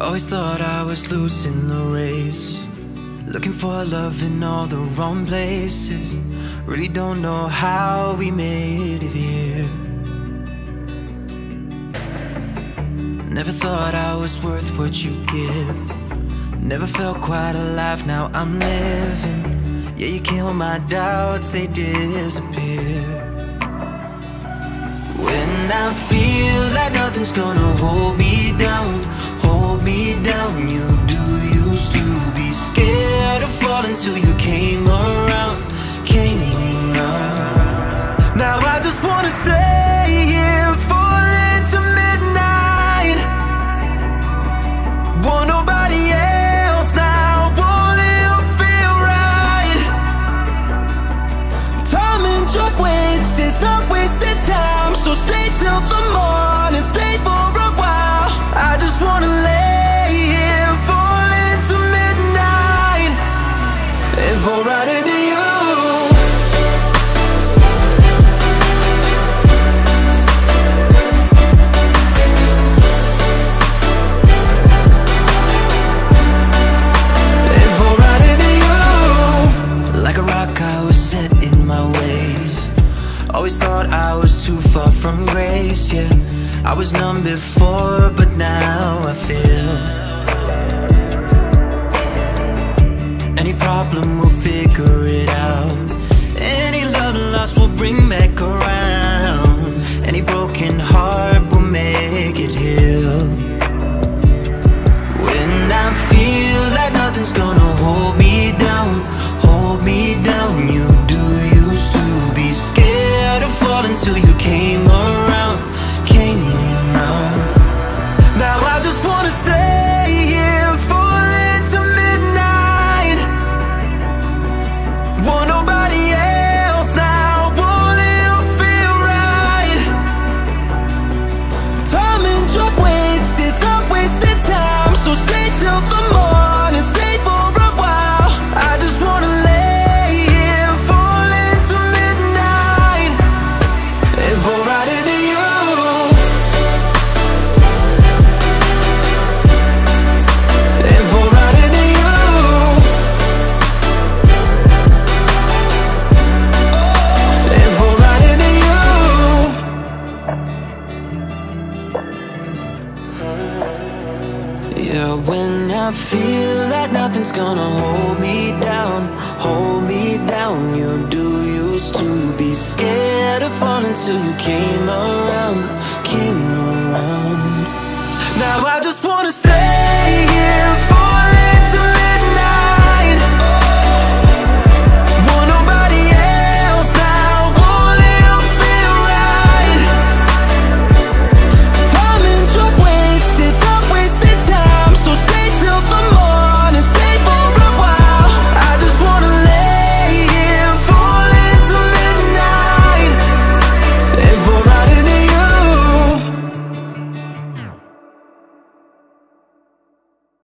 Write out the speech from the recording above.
Always thought I was losing the race. Looking for love in all the wrong places. Really don't know how we made it here. Never thought I was worth what you give. Never felt quite alive, now I'm living. Yeah, you kill my doubts, they disappear. When I feel like nothing's gonna hold me till you came around, Always thought I was too far from grace, yeah. I was numb before, but now I feel. Any problem, we'll figure Yeah, when I feel that nothing's gonna hold me down, hold me down. You do used to be scared of falling till you came around, came around. Now I just